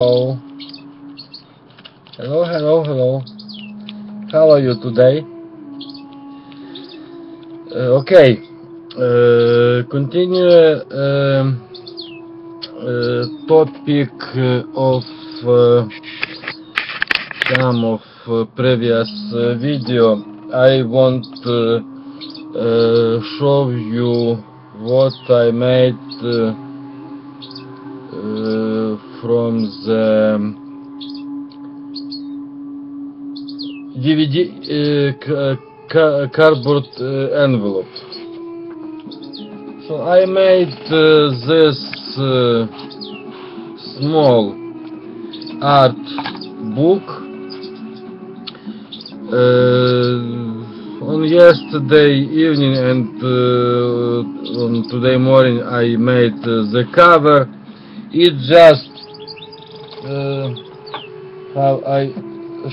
Hello. Hello, hello. How are you today? Uh, okay. Uh, continue um, uh, topic of uh, some of uh, previous uh, video. I want uh, show you what I made from the DVD uh, ca- ca- cardboard uh, envelope. So I made uh, this uh, small art book uh, on yesterday evening and uh, on today morning I made uh, the cover. It just uh, how I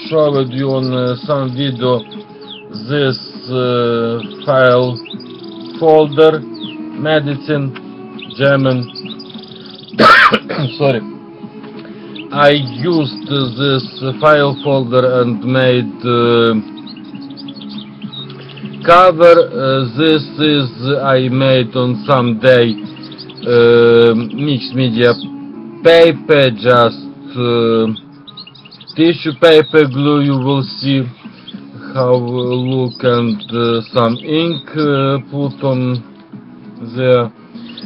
showed you on uh, some video this uh, file folder medicine German. Sorry. I used this file folder and made cover this is I made on some day mixed media paper just uh, tissue paper glue you will see how uh, look and uh, some ink uh, put on there.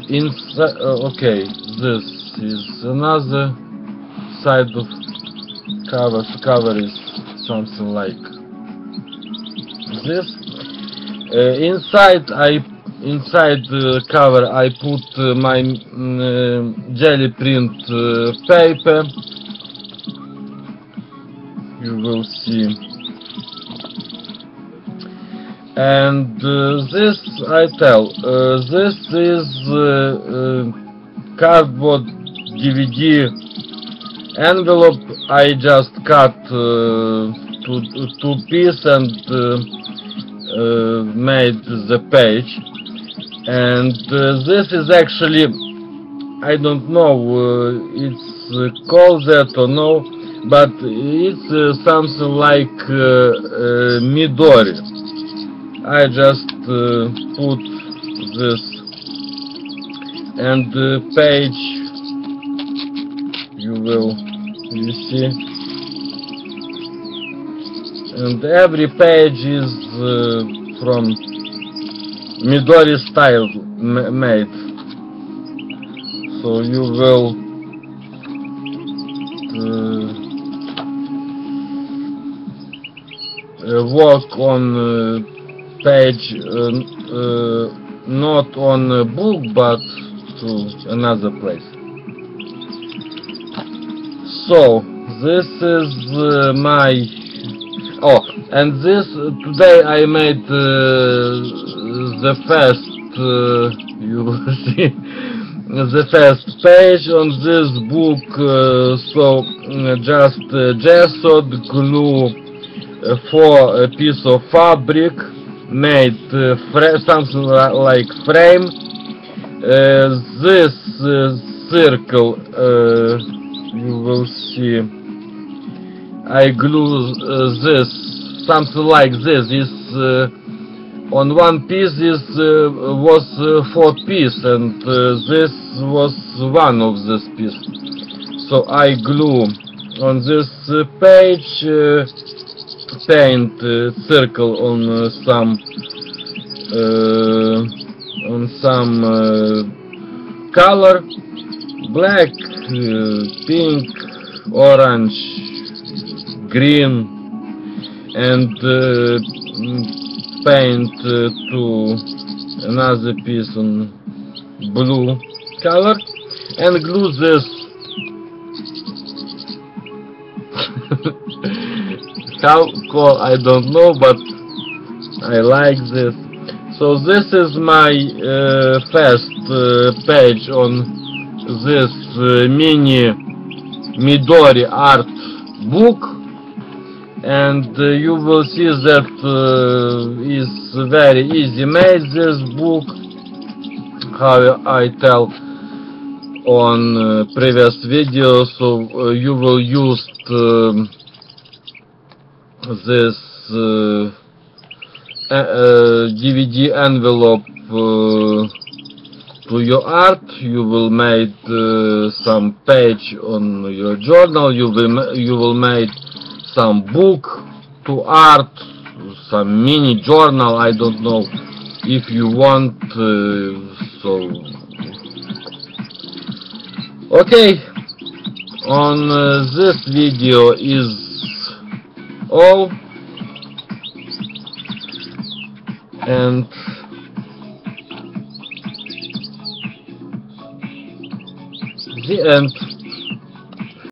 Inside uh, okay this is another side of cover cover is something like this. Uh, inside I inside the cover I put my mm, jelly print paper you will see. And uh, this I tell uh, this is uh, uh, cardboard DVD envelope I just cut uh, two, two piece and made the page. And this is actually I don't know it's called that or no but it's uh, something like uh, uh, Midori. I just uh, put this and the page you will you see. And every page is uh, from Midori style ma- made. So you will work on uh, page uh, uh, not on a book but to another place. So this is uh, my oh and this uh, today I made uh, the first uh, you see the first page on this book uh, so uh, just uh, gessoed glue uh, for a piece of fabric made uh, something like frame. Uh, this uh, circle uh, you will see. I glue uh, this something like this is uh, on one piece this uh, was uh, four piece and uh, this was one of this piece. So I glue on this uh, page uh, paint uh, circle on uh, some uh, on some color. Black pink orange green. And paint to another piece on blue color. And glue this how call I don't know but I like this. So this is my uh, first uh, page on this uh, mini Midori art book. And uh, you will see that uh, is very easy. Made this book how I tell on uh, previous video, so you will use um, this uh, uh, uh, DVD envelope uh, to your art. You will make some page on your journal. You will you will make some book to art, some mini journal. I don't know if you want. So okay. On uh, this video is all. And the end